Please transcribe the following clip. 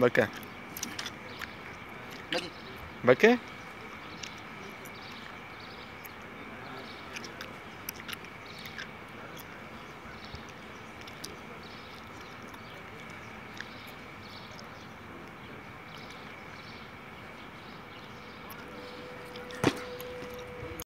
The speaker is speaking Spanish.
¿Va qué?